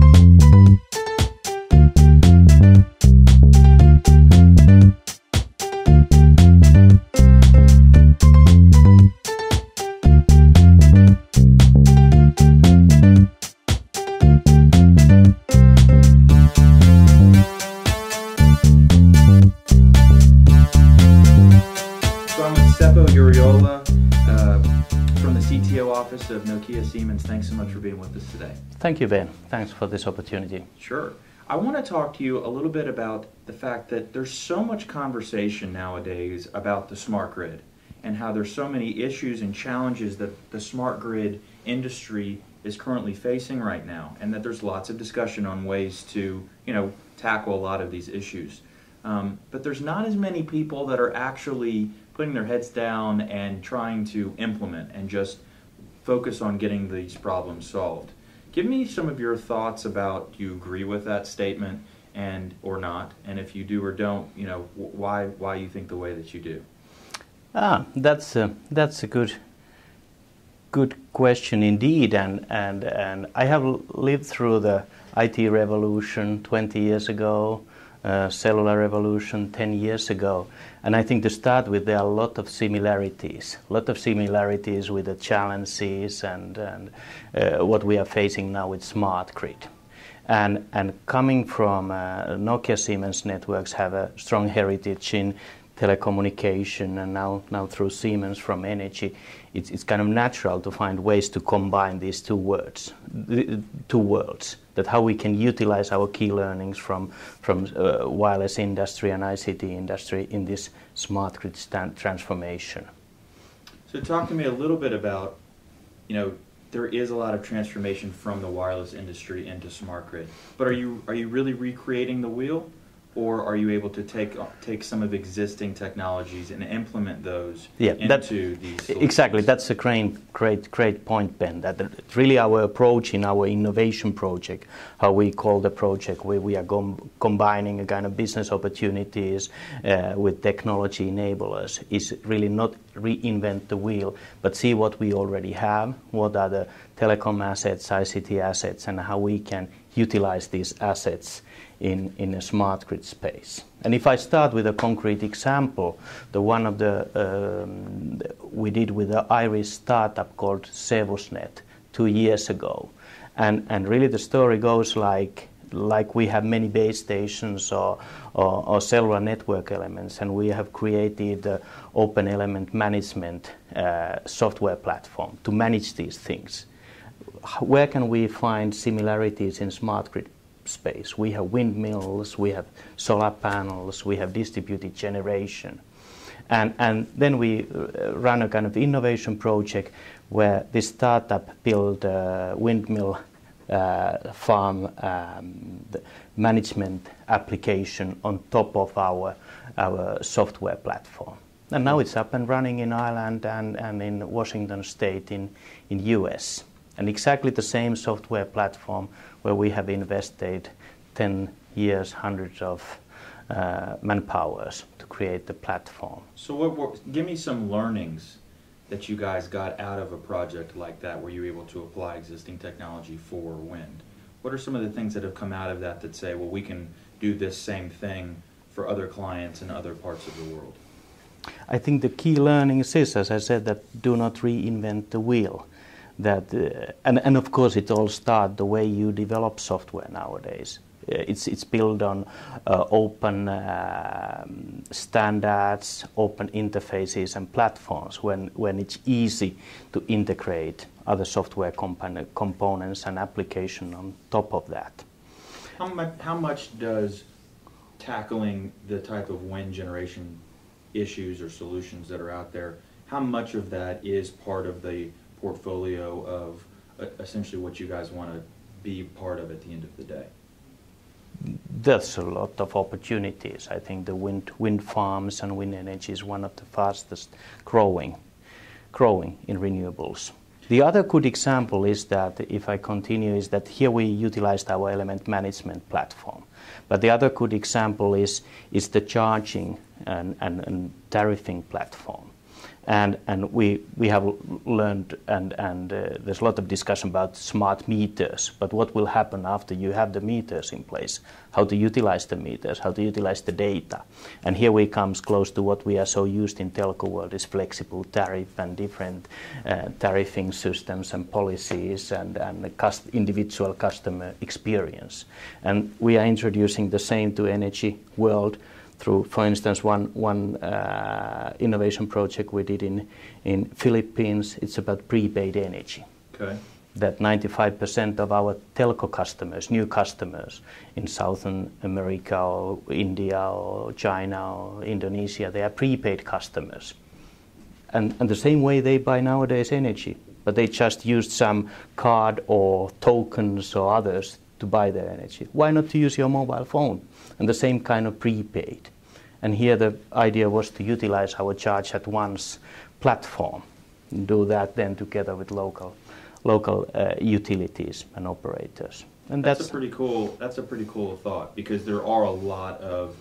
Seppo Yrjola uh, from the CTO office of Nokia Siemens. Thanks so much for being with us today. Thank you, Ben. Thanks for this opportunity. Sure. I want to talk to you a little bit about the fact that there's so much conversation nowadays about the smart grid and how there's so many issues and challenges that the smart grid industry is currently facing right now and that there's lots of discussion on ways to, you know, tackle a lot of these issues. Um, but there's not as many people that are actually putting their heads down and trying to implement and just focus on getting these problems solved. Give me some of your thoughts about do you agree with that statement and or not, and if you do or don't, you know why why you think the way that you do. Ah, that's a, that's a good good question indeed, and and and I have lived through the IT revolution 20 years ago, uh, cellular revolution 10 years ago, and I think to start with there are a lot of similarities, a lot of similarities with the challenges and and uh, what we are facing now with smart grid. And, and coming from uh, Nokia Siemens Networks have a strong heritage in telecommunication and now, now through Siemens from energy, it's, it's kind of natural to find ways to combine these two words, two worlds, that how we can utilize our key learnings from, from uh, wireless industry and ICT industry in this smart grid transformation. So talk to me a little bit about, you know, there is a lot of transformation from the wireless industry into smart grid. But are you are you really recreating the wheel, or are you able to take take some of existing technologies and implement those Yeah, that- into these? Exactly, that's a great, great, great point, Ben. That that really our approach in our innovation project, how we call the project, where we are com- combining a kind of business opportunities uh, with technology enablers, is really not reinvent the wheel, but see what we already have, what are the telecom assets, ICT assets, and how we can utilize these assets in, in a smart grid space. And if I start with a concrete example, the one of the um, we did with the Irish startup called Sevusnet two years ago, and and really the story goes like like we have many base stations or, or, or cellular network elements, and we have created the open element management uh, software platform to manage these things where can we find similarities in smart grid space? We have windmills, we have solar panels, we have distributed generation. And, and then we uh, run a kind of innovation project where this startup built a windmill uh, farm um, management application on top of our, our software platform. And now it's up and running in Ireland and, and in Washington State in, in US and exactly the same software platform where we have invested 10 years, hundreds of uh, manpowers to create the platform. So what, what? Give me some learnings that you guys got out of a project like that, where you were able to apply existing technology for wind. What are some of the things that have come out of that that say, well, we can do this same thing for other clients in other parts of the world? I think the key learnings is, as I said, that do not reinvent the wheel. That uh, and, and of course it all starts the way you develop software nowadays. Uh, it's it's built on uh, open um standards, open interfaces and platforms. When when it's easy to integrate other software component, components and application on top of that. How how much does tackling the type of wind generation issues or solutions that are out there, how much of that is part of the portfolio of uh, essentially what you guys want to be part of at the end of the day? There's a lot of opportunities. I think the wind wind farms and wind energy is one of the fastest growing growing in renewables. The other good example is that, if I continue, is that here we utilized our element management platform. But the other good example is, is the charging and, and, and tariffing platform. And and we we have learned and and uh, there's a lot of discussion about smart meters but what will happen after you have the meters in place? How to utilize the meters how to utilize the data? And here we comes close to what we are so used in telco world is flexible tariff and different uh, tariffing systems and policies and and cust- individual customer experience. And we are introducing the same to energy world through, for instance, one, one uh, innovation project we did in, in Philippines. It's about prepaid energy. Okay. That 95% of our telco customers, new customers in Southern America or India or China or Indonesia, they are prepaid customers. And, and the same way they buy nowadays energy, but they just used some card or tokens or others to buy their energy. Why not to use your mobile phone? And the same kind of prepaid. And here the idea was to utilize our charge at once platform, and do that then together with local, local uh, utilities and operators. And that's, that's a pretty cool. That's a pretty cool thought because there are a lot of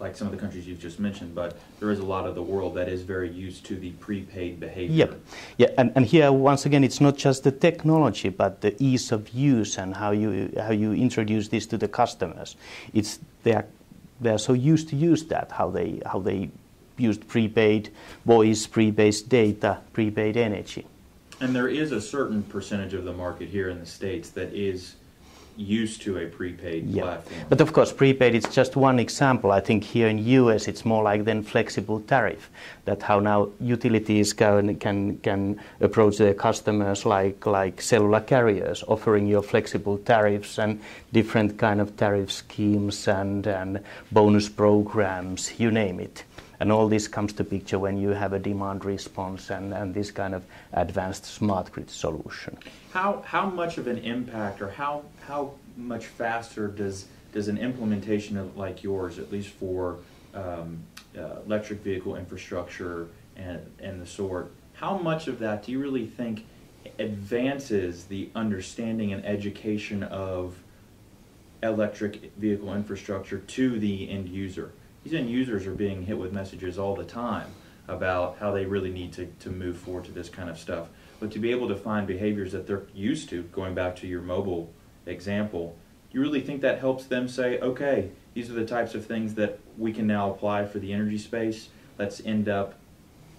like some of the countries you've just mentioned, but there is a lot of the world that is very used to the prepaid behavior. Yep. Yeah, and, and here once again it's not just the technology but the ease of use and how you how you introduce this to the customers. It's they are they are so used to use that how they how they used prepaid voice, prepaid data, prepaid energy. And there is a certain percentage of the market here in the States that is used to a prepaid yeah. platform. But of course, prepaid is just one example. I think here in US it's more like then flexible tariff. That how now utilities can can can approach their customers like like cellular carriers, offering you flexible tariffs and different kind of tariff schemes and and bonus programs, you name it. And all this comes to picture when you have a demand response and, and this kind of advanced smart grid solution. How, how much of an impact or how, how much faster does, does an implementation of, like yours, at least for um, uh, electric vehicle infrastructure and, and the sort, how much of that do you really think advances the understanding and education of electric vehicle infrastructure to the end user? These end users are being hit with messages all the time about how they really need to, to move forward to this kind of stuff. But to be able to find behaviors that they're used to, going back to your mobile example, you really think that helps them say, okay, these are the types of things that we can now apply for the energy space. Let's end up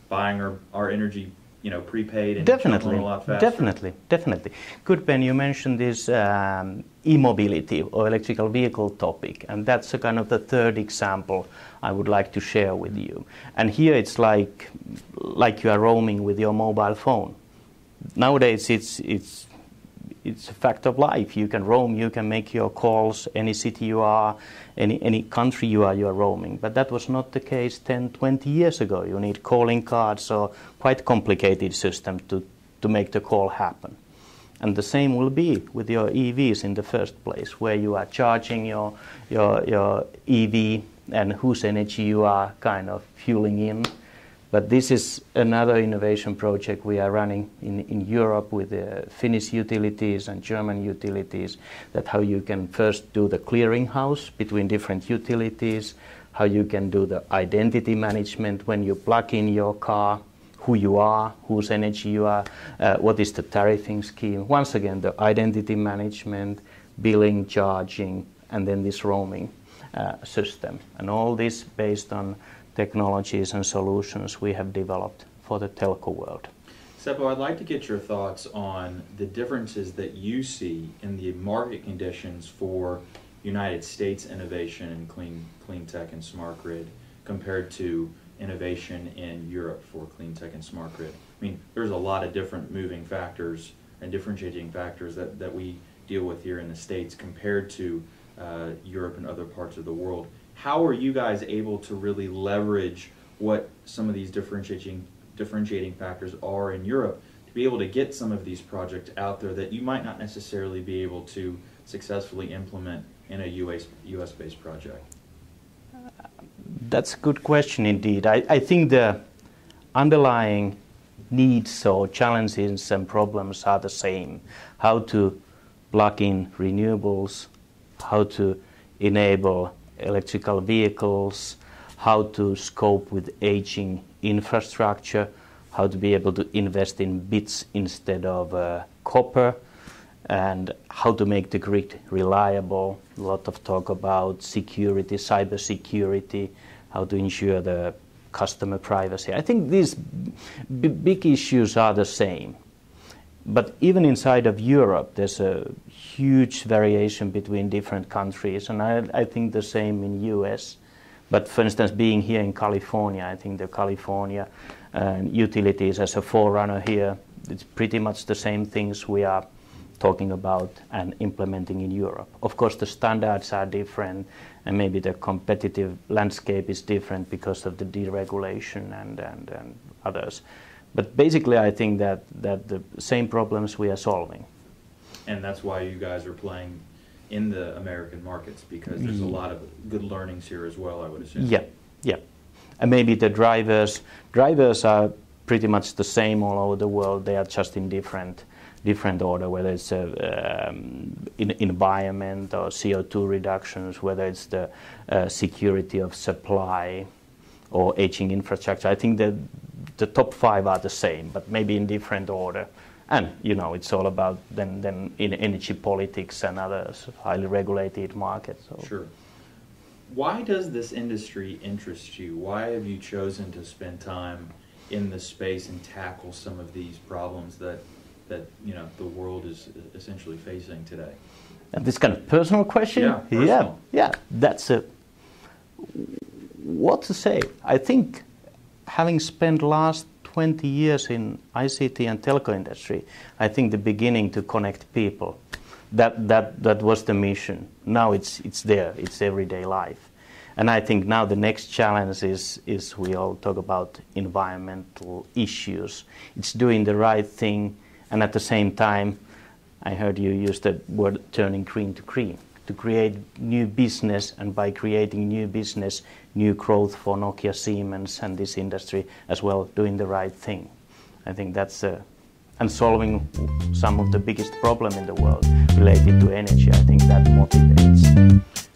buying our, our energy you know, prepaid and definitely, a lot faster. Definitely, definitely. Good, Ben, you mentioned this um, e-mobility or electrical vehicle topic, and that's a kind of the third example I would like to share with you. And here it's like, like you are roaming with your mobile phone. Nowadays, it's it's it's a fact of life. You can roam, you can make your calls, any city you are, any, any country you are, you are roaming. But that was not the case 10, 20 years ago. You need calling cards or quite complicated system to, to make the call happen. And the same will be with your EVs in the first place, where you are charging your, your, your EV and whose energy you are kind of fueling in but this is another innovation project we are running in, in Europe with the Finnish utilities and German utilities, that how you can first do the clearinghouse between different utilities, how you can do the identity management when you plug in your car, who you are, whose energy you are, uh, what is the tariffing scheme. Once again, the identity management, billing, charging, and then this roaming uh, system. And all this based on technologies and solutions we have developed for the telco world. Seppo, I'd like to get your thoughts on the differences that you see in the market conditions for United States innovation in clean, clean tech and smart grid compared to innovation in Europe for clean tech and smart grid. I mean, there's a lot of different moving factors and differentiating factors that, that we deal with here in the States compared to uh, Europe and other parts of the world how are you guys able to really leverage what some of these differentiating differentiating factors are in Europe to be able to get some of these projects out there that you might not necessarily be able to successfully implement in a US, US based project? That's a good question indeed. I, I think the underlying needs or challenges and problems are the same. How to plug in renewables, how to enable electrical vehicles, how to scope with aging infrastructure, how to be able to invest in bits instead of uh, copper, and how to make the grid reliable. A lot of talk about security, cyber security, how to ensure the customer privacy. I think these big issues are the same. But even inside of Europe, there's a huge variation between different countries, and I, I think the same in US. But for instance, being here in California, I think the California uh, utilities as a forerunner here, it's pretty much the same things we are talking about and implementing in Europe. Of course, the standards are different, and maybe the competitive landscape is different because of the deregulation and, and, and others. But basically, I think that, that the same problems we are solving. And that's why you guys are playing in the American markets because there's a Mm. lot of good learnings here as well, I would assume. Yeah, yeah. And maybe the drivers drivers are pretty much the same all over the world. They are just in different different order, whether it's uh, um, in environment or CO2 reductions, whether it's the uh, security of supply or aging infrastructure. I think that the top five are the same, but maybe in different order. And you know, it's all about then then in energy politics and others highly regulated markets. So. Sure. Why does this industry interest you? Why have you chosen to spend time in this space and tackle some of these problems that that you know the world is essentially facing today? And this kind of personal question? Yeah, yeah, yeah. That's a what to say. I think having spent last 20 years in ICT and telco industry, I think the beginning to connect people. That that that was the mission. Now it's it's there. It's everyday life. And I think now the next challenge is, is we all talk about environmental issues. It's doing the right thing, and at the same time, I heard you use the word turning green to green to create new business, and by creating new business, new growth for Nokia, Siemens, and this industry as well, doing the right thing. I think that's uh, and solving some of the biggest problem in the world related to energy. I think that motivates.